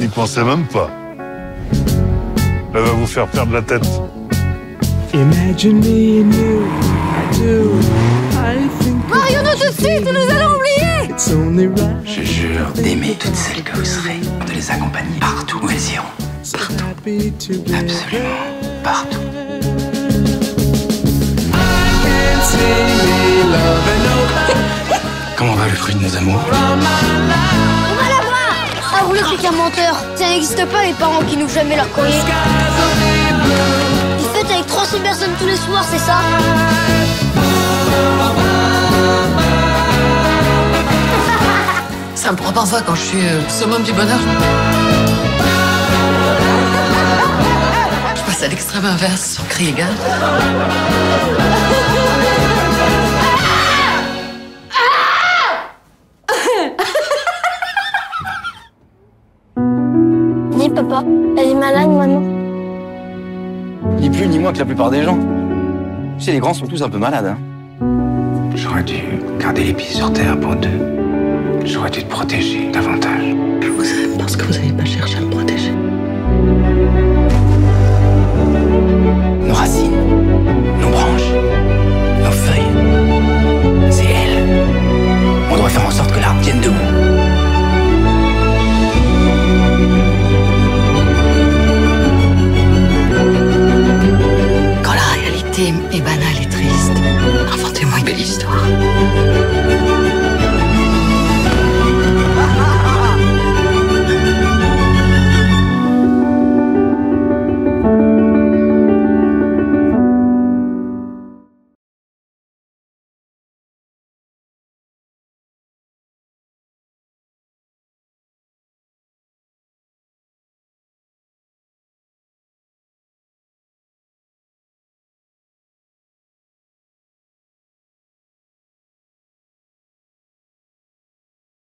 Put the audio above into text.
N'y pensez même pas. Elle va vous faire perdre la tête. Imagine me and you, I do. I think Marions-nous tout de suite, nous allons oublier it's only right. Je jure d'aimer toutes celles que vous serez, de les accompagner partout où elles iront. Together. Absolument partout. Comment va le fruit de nos amours? Vous n'êtes qu'un menteur Ça n'existe pas les parents qui n'ouvrent jamais leur courrier. Vous faites avec 300 personnes tous les soirs, c'est ça Ça me prend parfois quand je suis euh, summum du bonheur. Je passe à l'extrême inverse sur cri Dis papa, elle est malade maman. Ni plus ni moins que la plupart des gens. Tu sais, les grands sont tous un peu malades. Hein. J'aurais dû garder les pieds sur terre pour deux. J'aurais dû te protéger davantage. Vous savez parce que vous n'avez 아!